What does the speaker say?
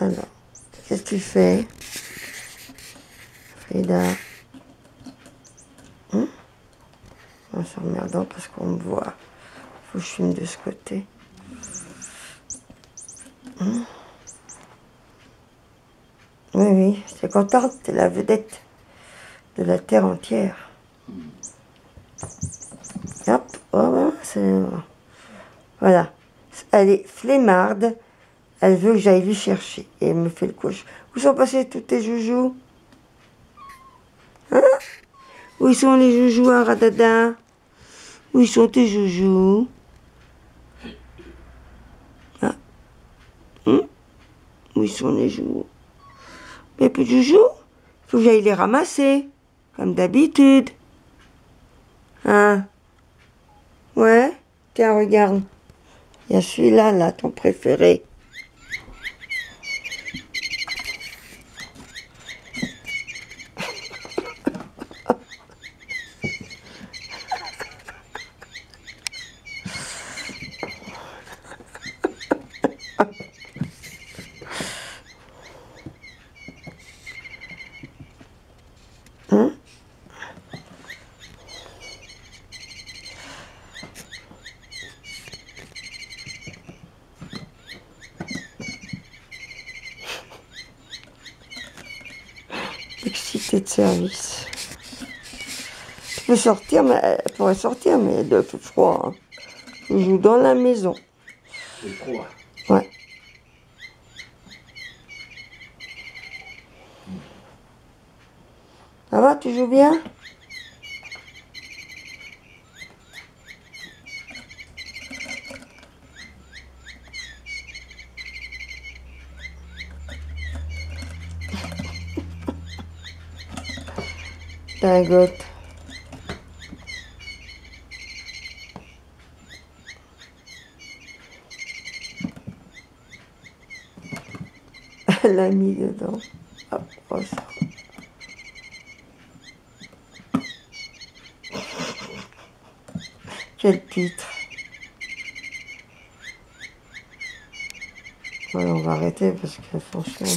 Alors, qu'est-ce que tu fais Frida? Hum oh, C'est emmerdant parce qu'on me voit. Faut que je filme de ce côté. Hum oui, oui, c'est contente, c'est la vedette de la terre entière. Hop, oh, c'est... Voilà. Elle est flemmarde. Elle veut que j'aille lui chercher. Et elle me fait le couche. Où sont passés tous tes joujoux? Hein? Où sont les joujoux à Radada Où sont tes joujoux? Ah. Hum? Où sont les joujoux? Mais plus de joujoux? Faut que j'aille les ramasser. Comme d'habitude. Hein? Ouais? Tiens, regarde. Il y a celui-là, là, ton préféré. Hein Excité de service. Je peux sortir, mais elle pourrait sortir, mais elle fait froid. Hein. Je joue dans la maison. C'est froid. Ouais. Ça va, tu joues bien? Elle l'a mis dedans. Approche. Quel titre. Ouais, on va arrêter parce que franchement...